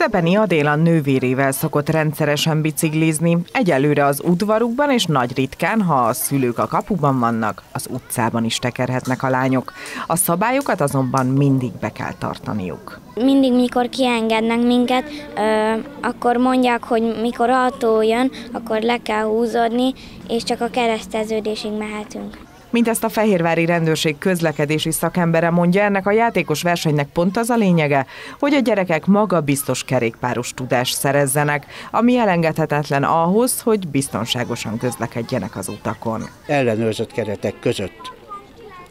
Szepeni Adéla nővérével szokott rendszeresen biciklizni, egyelőre az udvarukban és nagy ritkán, ha a szülők a kapuban vannak, az utcában is tekerhetnek a lányok. A szabályokat azonban mindig be kell tartaniuk. Mindig, mikor kiengednek minket, ö, akkor mondják, hogy mikor autó jön, akkor le kell húzódni, és csak a kereszteződésig mehetünk. Mint ezt a Fehérvári rendőrség közlekedési szakembere mondja, ennek a játékos versenynek pont az a lényege, hogy a gyerekek maga biztos kerékpáros tudást szerezzenek, ami elengedhetetlen ahhoz, hogy biztonságosan közlekedjenek az utakon. Ellenőrzött keretek között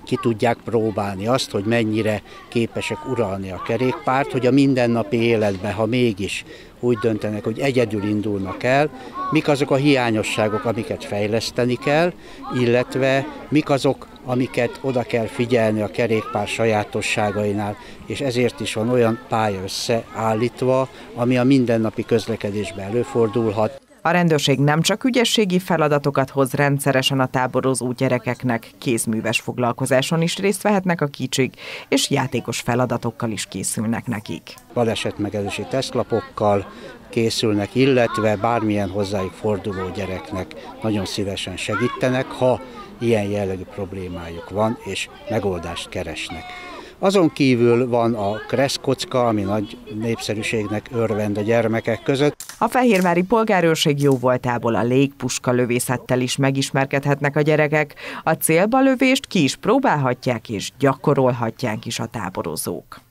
ki tudják próbálni azt, hogy mennyire képesek uralni a kerékpárt, hogy a mindennapi életben, ha mégis úgy döntenek, hogy egyedül indulnak el, mik azok a hiányosságok, amiket fejleszteni kell, illetve mik azok, amiket oda kell figyelni a kerékpár sajátosságainál, és ezért is van olyan pálya összeállítva, ami a mindennapi közlekedésben előfordulhat. A rendőrség nem csak ügyességi feladatokat hoz rendszeresen a táborozó gyerekeknek, kézműves foglalkozáson is részt vehetnek a kicsik, és játékos feladatokkal is készülnek nekik. Balesetmegelősi tesztlapokkal készülnek, illetve bármilyen hozzájuk forduló gyereknek nagyon szívesen segítenek, ha ilyen jellegű problémájuk van, és megoldást keresnek. Azon kívül van a kresszkocka, ami nagy népszerűségnek örvend a gyermekek között. A fehérvári polgárőrség jó voltából a légpuska lövészettel is megismerkedhetnek a gyerekek. A célba lövést ki is próbálhatják és gyakorolhatják is a táborozók.